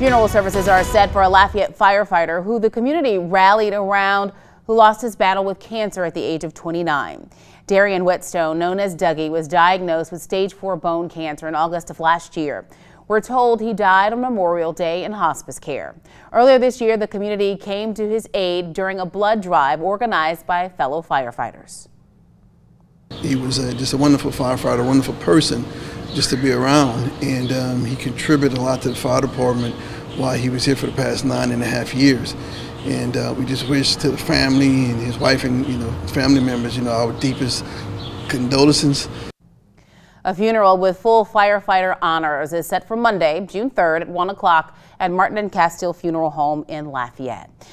Funeral services are set for a Lafayette firefighter who the community rallied around who lost his battle with cancer at the age of 29. Darion Whetstone, known as Dougie, was diagnosed with stage 4 bone cancer in August of last year. We're told he died on Memorial Day in hospice care. Earlier this year, the community came to his aid during a blood drive organized by fellow firefighters. He was a, just a wonderful firefighter, a wonderful person just to be around, and um, he contributed a lot to the fire department while he was here for the past nine and a half years. And uh, we just wish to the family and his wife and you know family members, you know, our deepest condolences. A funeral with full firefighter honors is set for Monday, June 3rd at 1 o'clock at Martin and Castille Funeral Home in Lafayette.